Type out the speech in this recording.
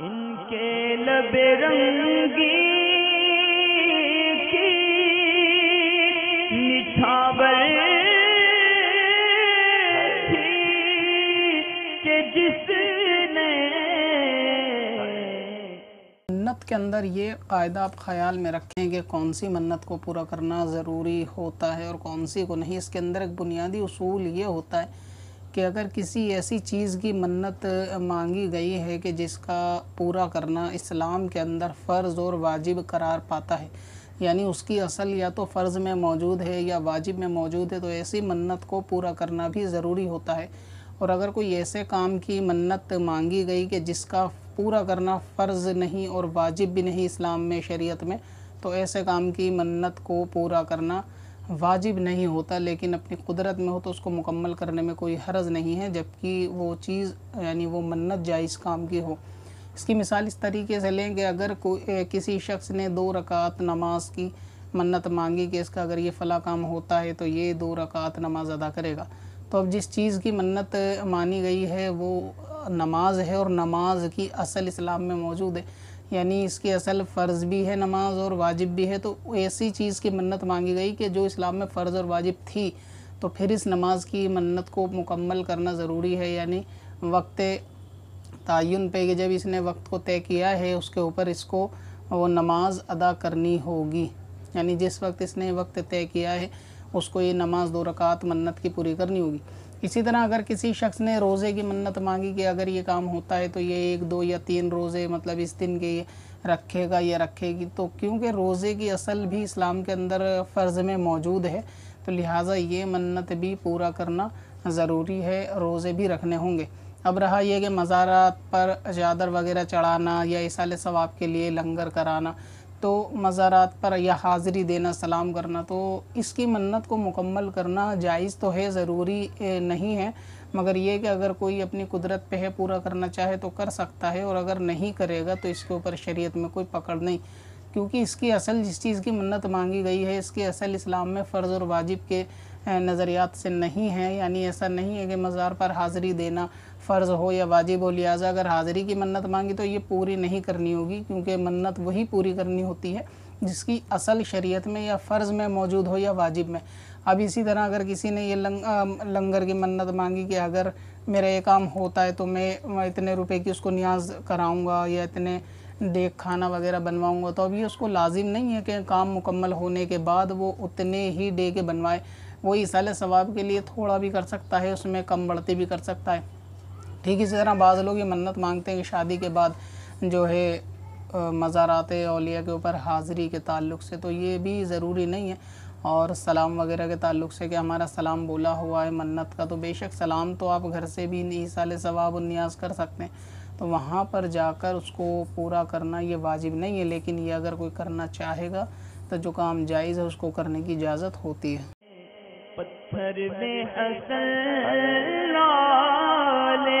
ان کے لب رنگی کی نچھاور تھی کہ جس نے منت کے اندر یہ قاعدہ آپ خیال میں رکھیں کہ کون سی منت کو پورا کرنا ضروری ہوتا ہے اور کون سی کو نہیں، اس کے اندر ایک بنیادی اصول یہ ہوتا ہے کہ اگر کسی ایسی چیز کی منت مانگی گئی ہے کہ جس کا پورا کرنا اسلام کے اندر فرض اور واجب قرار پاتا ہے یعنی اس کی اصل یا تو فرض میں موجود ہے یا واجب میں موجود ہے، تو ایسی منت کو پورا کرنا بھی ضروری ہوتا ہے۔ اور اگر کوئی ایسے کام کی منت مانگی گئی کہ جس کا پورا کرنا فرض نہیں اور واجب بھی نہیں اسلام میں، شریعت میں، تو ایسے کام کی منت کو پورا کرنا واجب نہیں ہوتا، لیکن اپنی قدرت میں ہو تو اس کو مکمل کرنے میں کوئی حرض نہیں ہے، جبکہ وہ چیز یعنی وہ منت جائز کام کی ہو۔ اس کی مثال اس طریقے سے لیں کہ اگر کوئی کسی شخص نے دو رکعت نماز کی منت مانگی کہ اس کا اگر یہ فلاں کام ہوتا ہے تو یہ دو رکعت نماز ادا کرے گا۔ تو اب جس چیز کی منت مانی گئی ہے وہ نماز ہے اور نماز کی اصل اسلام میں موجود ہے۔ یعنی اس کی اصل فرض بھی ہے نماز اور واجب بھی ہے، تو ایسی چیز کی منت مانگی گئی کہ جو اسلام میں فرض اور واجب تھی، تو پھر اس نماز کی منت کو مکمل کرنا ضروری ہے۔ یعنی وقت تعین پہ کہ جب اس نے وقت کو طے کیا ہے، اس کے اوپر اس کو وہ نماز ادا کرنی ہوگی۔ یعنی جس وقت اس نے وقت طے کیا ہے، اس کو یہ نماز دو رکعت منت کی پوری کرنی ہوگی۔ اسی طرح اگر کسی شخص نے روزے کی منت مانگی کہ اگر یہ کام ہوتا ہے تو یہ ایک دو یا تین روزے مطلب اس دن کے رکھے گا یا رکھے گی، تو کیونکہ روزے کی اصل بھی اسلام کے اندر فرض میں موجود ہے، تو لہٰذا یہ منت بھی پورا کرنا ضروری ہے، روزے بھی رکھنے ہوں گے۔ اب رہا یہ کہ مزارات پر چادر وغیرہ چڑھانا یا اصال ثواب کے لیے لنگر کرانا تو مزارات پر یا حاضری دینا، سلام کرنا، تو اس کی منت کو مکمل کرنا جائز تو ہے، ضروری نہیں ہے۔ مگر یہ کہ اگر کوئی اپنی قدرت پہ ہے، پورا کرنا چاہے تو کر سکتا ہے، اور اگر نہیں کرے گا تو اس کے اوپر شریعت میں کوئی پکڑ نہیں۔ کیونکہ اس کی اصل جس چیز کی منت مانگی گئی ہے، اس کی اصل اسلام میں فرض اور واجب کے نظریات سے نہیں ہے یعنی ایسا نہیں ہے کہ مزار پر حاضری دینا فرض ہو یا واجب ہو۔ لہٰذا اگر حاضری کی منت مانگی تو یہ پوری نہیں کرنی ہوگی، کیونکہ منت وہی پوری کرنی ہوتی ہے جس کی اصل شریعت میں یا فرض میں موجود ہو یا واجب میں۔ اب اسی طرح اگر کسی نے یہ لنگر کی منت مانگی کہ اگر میرا یہ کام ہوتا ہے تو میں اتنے روپے کی اس کو نیاز کراؤں گا یا اتنے دیکھ کھانا وغیرہ بنواؤں گا تو ابھی اس کو لازم نہیں ہے کہ کام مکمل ہونے کے بعد وہ اتنے ہی ڈے کے بنوائے۔ وہ اصال ثواب کے لیے تھوڑا بھی کر سکتا ہے، اس میں کم بڑھتی بھی کر سکتا ہے۔ ٹھیک، اسی طرح بعض لوگ یہ منت مانگتے ہیں کہ شادی کے بعد جو ہے مزارات اولیاء کے اوپر حاضری کے تعلق سے، تو یہ بھی ضروری نہیں ہے۔ اور سلام وغیرہ کے تعلق سے کہ ہمارا سلام بولا ہوا ہے منت کا، تو بے شک سلام تو آپ گھر سے بھی نہیں سال ثواب و نیاز کر سکتے ہیں۔ تو وہاں پر جا کر اس کو پورا کرنا یہ واجب نہیں ہے لیکن یہ اگر کوئی کرنا چاہے گا تو جو کام جائز ہے اس کو کرنے کی اجازت ہوتی ہے۔ پتھر میں حسن لالے